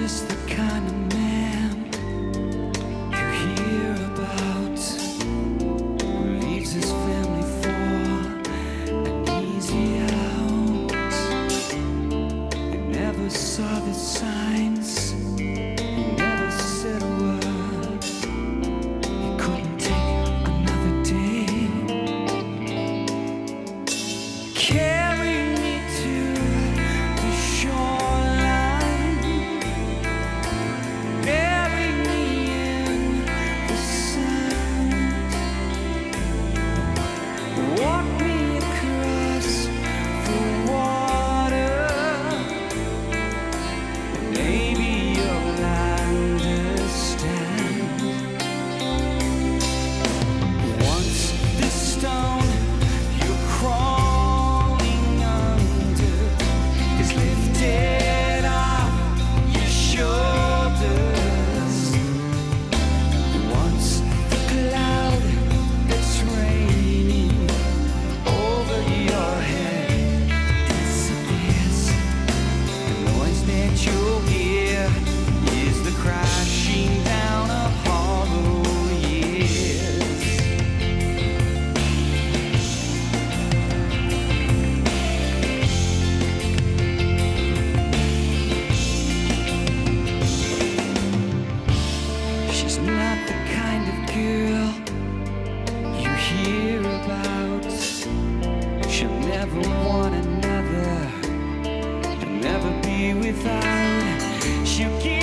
just the kind of man you hear about who leaves his family for an easy out. You never saw the signs. without you.